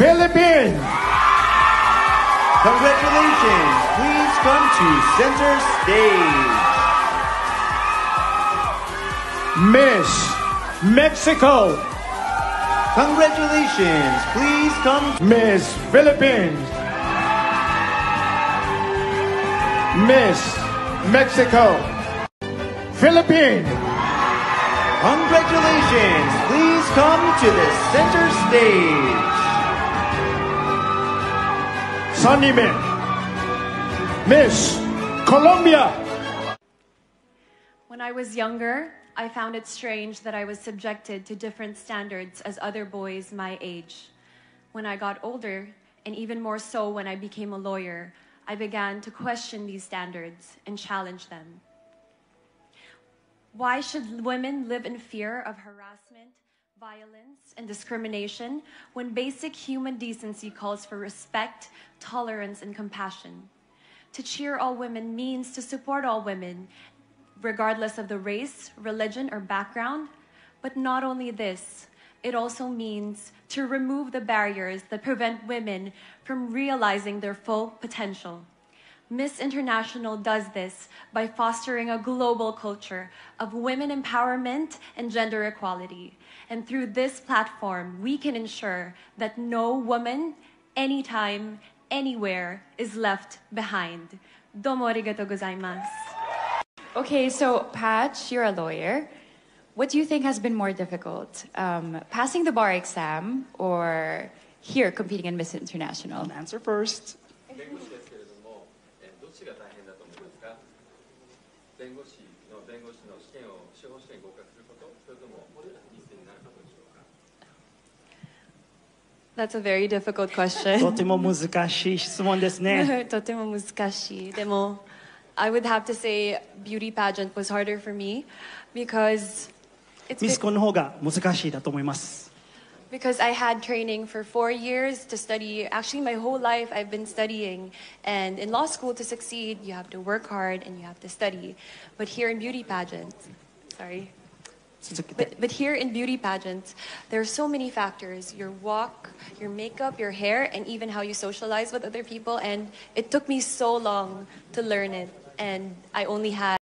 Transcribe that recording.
Philippines. Congratulations! Please come to center stage. Miss Mexico. Congratulations! Please come to Miss Philippines. Miss Mexico. Philippines. Congratulations! Please come to the center stage. Sunnyman. Miss Colombia. When I was younger, I found it strange that I was subjected to different standards as other boys my age. When I got older, and even more so when I became a lawyer, I began to question these standards and challenge them. Why should women live in fear of harassment, violence, and discrimination when basic human decency calls for respect, tolerance, and compassion? To cheer all women means to support all women, regardless of the race, religion, or background. But not only this, it also means to remove the barriers that prevent women from realizing their full potential. Miss International does this by fostering a global culture of women empowerment and gender equality. And through this platform, we can ensure that no woman, anytime, anywhere is left behind. Domo arigatou gozaimasu. Okay, so Patch, you're a lawyer. What do you think has been more difficult, um, passing the bar exam or here competing in Miss International? Answer first. が大変だと思いますか？弁護士の弁護士の試験を司法試験に合格すること？それとも一斉になることでしょうか？That's a very difficult question. とても難しい質問ですね。とても難しい。でも、I would have to say beauty pageant was harder for me because it's ミスコンの方が難しいだと思います。because I had training for four years to study. Actually, my whole life I've been studying. And in law school, to succeed, you have to work hard and you have to study. But here in beauty pageants, sorry. But, but here in beauty pageants, there are so many factors your walk, your makeup, your hair, and even how you socialize with other people. And it took me so long to learn it. And I only had